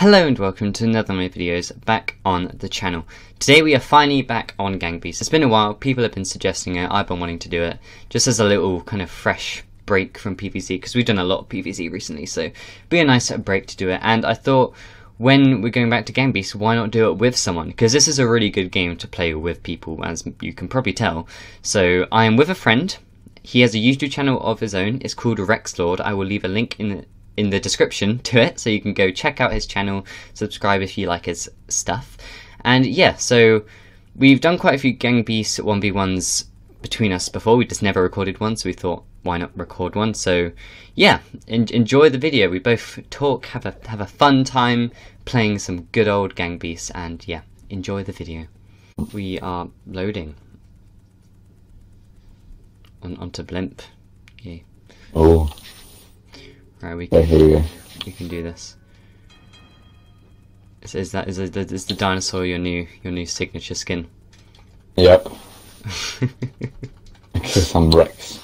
Hello and welcome to another of my videos back on the channel. Today we are finally back on Gang Beasts. It's been a while, people have been suggesting it, I've been wanting to do it, just as a little kind of fresh break from PvZ, because we've done a lot of PvZ recently, so be a nice break to do it, and I thought when we're going back to Gang Beasts, why not do it with someone? Because this is a really good game to play with people, as you can probably tell. So I am with a friend, he has a YouTube channel of his own, it's called Rex Lord, I will leave a link in the in the description to it, so you can go check out his channel, subscribe if you like his stuff. And yeah, so we've done quite a few Gang Beasts 1v1s between us before, we just never recorded one, so we thought, why not record one? So yeah, en enjoy the video. We both talk, have a have a fun time playing some good old Gang Beasts, and yeah, enjoy the video. We are loading on onto Blimp. Yeah. Oh, Right, we yeah, can here we go. you can do this. Is, is that is, the- is the dinosaur your new your new signature skin? Yep, because I'm Rex.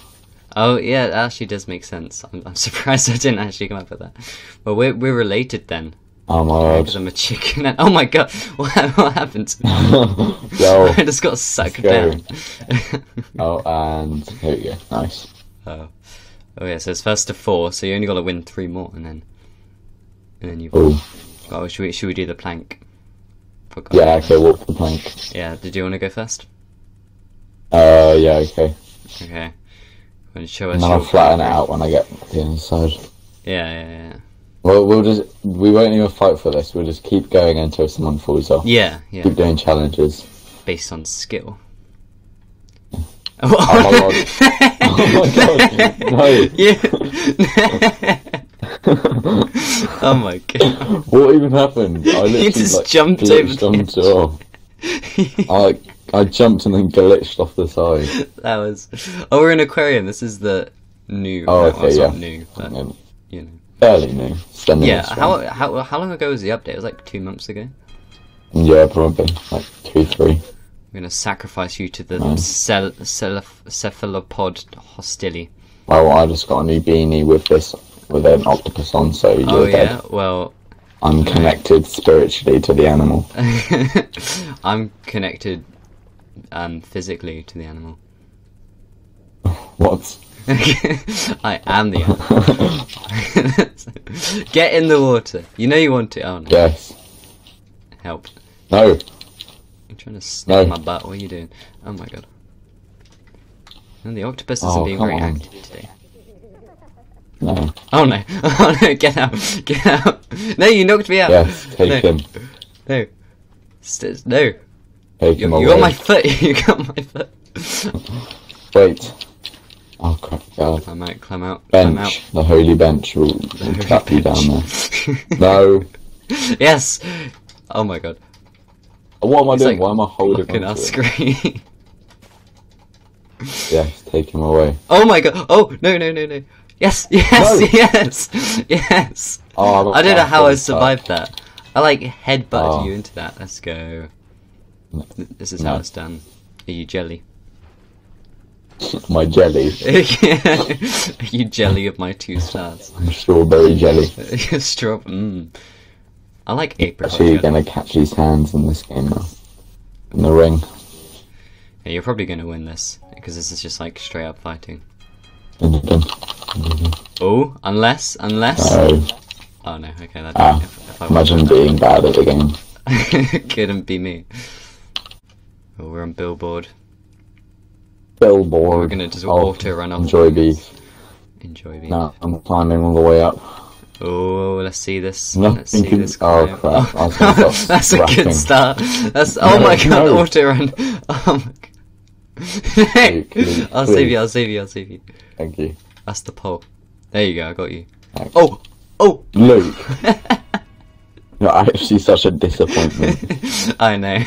oh yeah, that actually does make sense. I'm, I'm surprised I didn't actually come up with that. Well, we're we're related then Oh my god. because I'm a chicken. And, oh my god, what, what happened? Yo. I just got sucked down. Oh, and here we go. Nice. oh. Oh yeah, so it's first to four, so you only got to win three more, and then and then you. Oh, Oh, should we should we do the plank? Forgot. yeah. Okay, walk the plank. Yeah. Did you want to go first? Uh, yeah. Okay. Okay. To show us And then I'll flatten it out when I get to the inside. Yeah, yeah, yeah. Well, we'll just we won't even fight for this. We'll just keep going until someone falls off. Yeah, yeah. Keep doing challenges. Based on skill. Oh my god. Oh my god. No. Yeah. oh my god. What even happened? I literally just like, jumped glitched over the onto off. I I jumped and then glitched off the side. that was. Oh, we're in aquarium. This is the new. Oh, okay, yeah. new, but Um, you know. Fairly new. Yeah. How how how long ago was the update? It was like two months ago. Yeah, probably like two, three. I'm gonna sacrifice you to the Nice. cel- cephalop- cephalopod hostili. Well, I just got a new beanie with this with an octopus on, so you're Oh dead. yeah. Well, I'm connected spiritually to the animal. I'm connected um physically to the animal. What? I am the animal. Get in the water. You know you want to. Oh no. Yes. Help. No. You're trying to snap No. my butt. What are you doing? Oh my god. And the octopus oh, isn't Oh, being very on. active today. No. Oh no. Oh no. Get out. Get out. No, you knocked me out. Yes. Take no. him. No. St- no. Take You, him you away. got my foot. You got my foot. Wait. Oh crap! God. Climb out. Climb out. Climb out. Bench. The holy bench will, will trap you down there. No. yes. Oh my god. What am I doing? like Why am I holding Looking on screen. Yes. Take him away. oh my god. Oh no no no no. Yes yes No. yes yes. Oh, I don't know how I survived that. I like headbutted Oh. you into that. Let's go. This is how it's done. Are you jelly? My jelly. Are you jelly of my two stars? I'm strawberry jelly. Straw. Mm. I like apricot Actually, you're gonna catch these hands in this game now. In the ring. Yeah, you're probably gonna win this because this is just like straight up fighting. Oh, unless unless. No. Oh no. Okay, that. Ah, if, if I Imagine being bad at the game. couldn't be me. Oh, we're on billboard. Billboard. We're gonna just Oh, auto run off. Enjoy these. Enjoy being. No, I'm climbing all the way up. Oh, let's see this. Let's see this. oh, crap. I was gonna start That's a good start. That's oh No, my god, no. auto run. Oh my god. please, I'll save you. I'll save you. I'll save you. Thank you. That's the pole. There you go. I got you. Thanks. Oh, oh. Luke, you're actually such a disappointment. I know.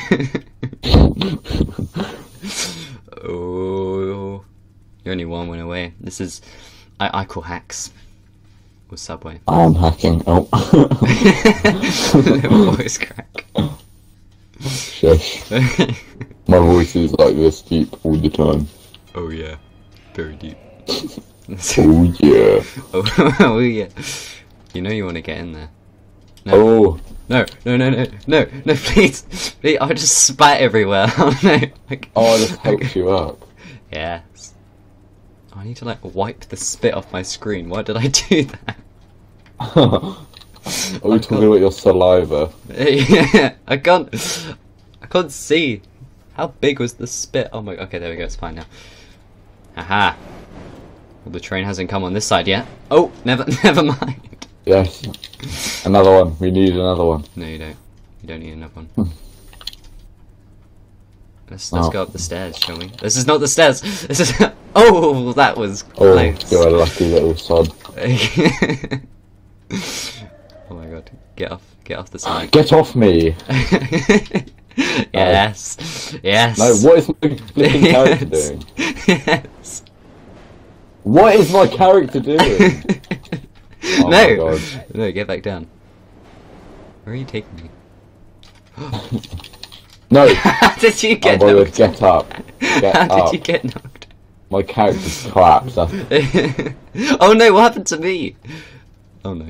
oh, you're only one win away. This is I I call hacks with Subway. I am hacking. Oh. Voice crack. Shush. My voice is like this deep all the time. oh yeah, very deep. Oh yeah. oh, oh yeah. You know you want to get in there. No. Oh, No, no, no, no, no, no, please. please. I just spat everywhere. Oh no. Like- Oh, this helps you up. Yes. I need to like wipe the spit off my screen. Why did I do that? Are we talking about your saliva? yeah, I can't. I can't see. How big was the spit? Oh my. Okay, there we go. It's fine now. Aha. Well, the train hasn't come on this side yet. Oh, never, never mind. Yes. Another one. We need another one. No, you don't. You don't need another one. Hmm. Let's let's Oh. go up the stairs, shall we? This is not the stairs. This is. Oh, that was Oh, close. you're a lucky little sod. oh my god! Get off! Get off the side. Get off me! yes. Yes. No, what is my flipping character doing? yes. What is my character doing? Oh my no. God. No, get back down. Where are you taking me? No! How did you get oh, bothered, knocked? get up. Get How up. did you get knocked? My character's collapsed. Oh no, what happened to me? Oh no.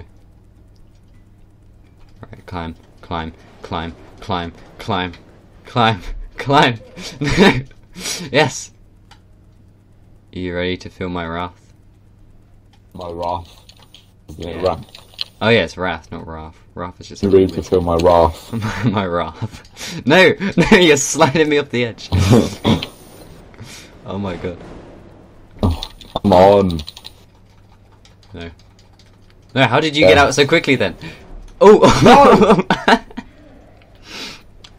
Alright, climb, climb, climb, climb, climb, climb, climb. No. yes. Are you ready to feel my wrath? My wrath. Yeah. wrath? Oh yeah, it's wrath, not wrath. Wrath is just You ready to feel my wrath? my, my wrath. No, no, you're sliding me off the edge. Oh my god. Oh, come on. No. No, how did you get out so quickly then? Oh! No!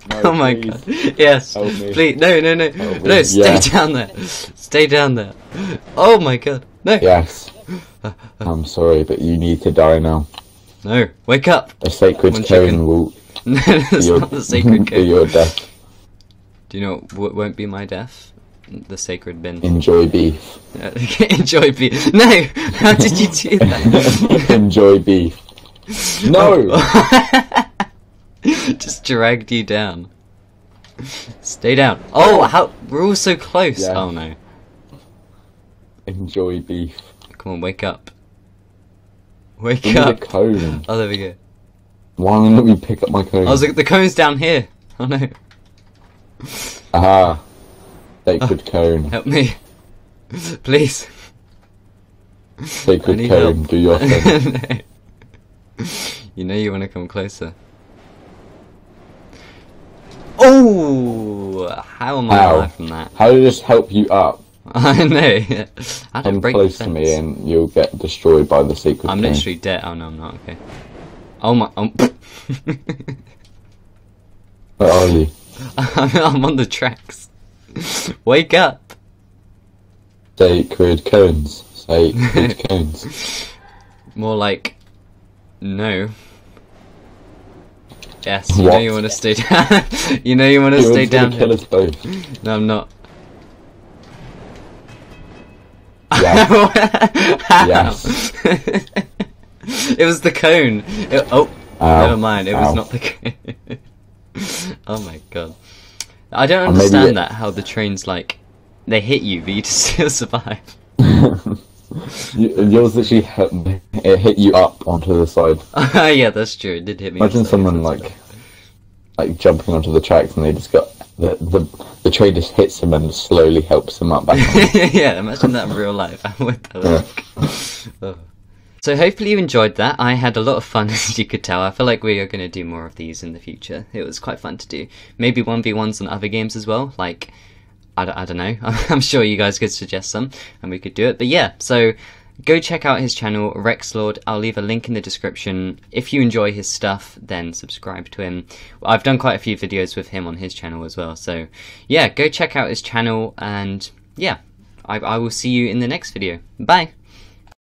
No, oh my please. god. Yes. Please. No, no, no. Help No, me. stay Yeah. down there. Stay down there. Oh my god. No. Yes. I'm sorry, but you need to die now. No. Wake up. A sacred One chicken. cone will No, that's your, not the sacred be code. your death. Do you know what won't be my death? The sacred bin. Enjoy beef. Enjoy be. No! How did you do that? Enjoy beef. No! Oh. Just dragged you down. Stay down. Oh, how we're all so close. Yeah. Oh no. Enjoy beef. Come on, wake up. Wake the up. cone. Oh, there we go. Why don't let me pick up my cone? I was oh, like, the cone's down here. Oh no. Aha. Sacred oh, cone. Help me. Please. I Sacred cone. help. Do your thing. No. You know you want to come closer. Oh! How am I alive from that? How did this help you up? I know. How Come break close to me and you'll get destroyed by the secret. I'm cone. literally dead. Oh no, I'm not. Okay. Oh my. Um, Where are you? I'm on the tracks. Wake up. Sacred cones. Sacred cones. More like. No. Yes, you know you want to stay down. you know you want to stay down kill us both. No, I'm not. Yes. It was the cone. It- oh, Ow. never mind. It was not the cone. oh my god. I don't understand it- that. How the trains like they hit you, but you just still survive. Yours literally hit, it hit you up onto the side. yeah, that's true. It did hit me. Imagine someone like like jumping onto the tracks and they just got the the, the train just hits him and slowly helps him up back. yeah, imagine that in real life. How would that work? Oh. So hopefully you enjoyed that. I had a lot of fun, as you could tell. I feel like we are going to do more of these in the future. It was quite fun to do. Maybe 1v1s on other games as well. Like, I, don't- I don't know. I'm sure you guys could suggest some, and we could do it. But yeah, so go check out his channel, Rexlord. I'll leave a link in the description. If you enjoy his stuff, then subscribe to him. I've done quite a few videos with him on his channel as well. So yeah, go check out his channel, and yeah, I, I will see you in the next video. Bye!